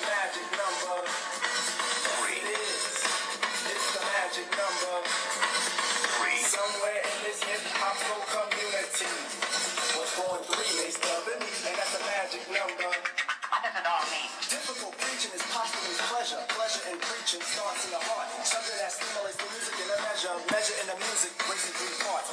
magic number. three. It is. It's the magic number. three. Somewhere in this hip hop soul community. What's going three makes the me, and that's a magic number. What does it all mean? Difficult preaching is possibly pleasure. Pleasure in preaching starts in the heart. Something that stimulates the music in a measure. Measure in the music, racing three parts.